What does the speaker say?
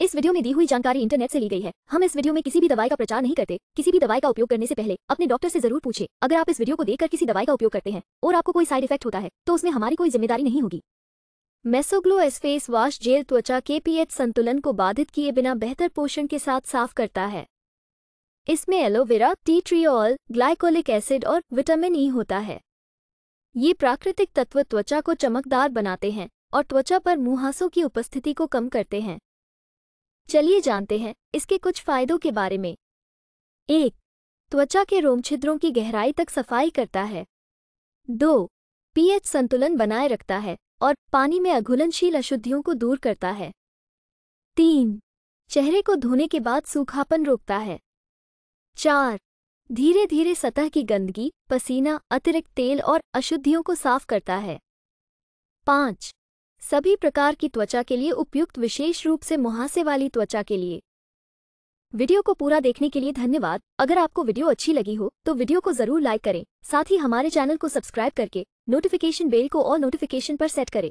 इस वीडियो में दी हुई जानकारी इंटरनेट से ली गई है। हम इस वीडियो में किसी भी दवाई का प्रचार नहीं करते। किसी भी दवाई का उपयोग करने से पहले अपने डॉक्टर से ज़रूर पूछे। अगर आप इस वीडियो को देखकर किसी दवाई का उपयोग करते हैं और आपको कोई साइड इफ़ेक्ट होता है तो उसमें हमारी कोई ज़िम्मेदारी नहीं होगी। मेसोग्लो एस फेस वॉश जेल त्वचा के पीएच संतुलन को बाधित किए बिना बेहतर पोषण के साथ साफ़ करता है। इसमें aloe vera tea tree oil glycolic acid और विटामिन ई होता है। ये प्राकृतिक तत्व त्वचा को चमकदार बनाते हैं और त्वचा पर मुहासों की उपस्थिति को कम करते हैं। चलिए जानते हैं इसके कुछ फायदों के बारे में। एक, त्वचा के रोम छिद्रों की गहराई तक सफ़ाई करता है। दो, पीएच संतुलन बनाए रखता है और पानी में अघुलनशील अशुद्धियों को दूर करता है। तीन, चेहरे को धोने के बाद सूखापन रोकता है। चार धीरे धीरे सतह की गंदगी, पसीना, अतिरिक्त तेल और अशुद्धियों को साफ़ करता है। पाँच सभी प्रकार की त्वचा के लिए उपयुक्त विशेष रूप से मुहासे वाली त्वचा के लिए। वीडियो को पूरा देखने के लिए धन्यवाद। अगर आपको वीडियो अच्छी लगी हो तो वीडियो को ज़रूर लाइक करें। साथ ही हमारे चैनल को सब्सक्राइब करके, नोटिफिकेशन बेल को और नोटिफिकेशन पर सेट करें।